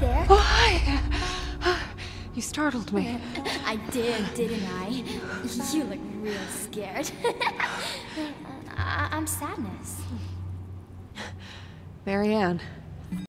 there? Oh, hi. You startled me. I did, didn't I? You look real scared. I I'm Sadness. Marianne.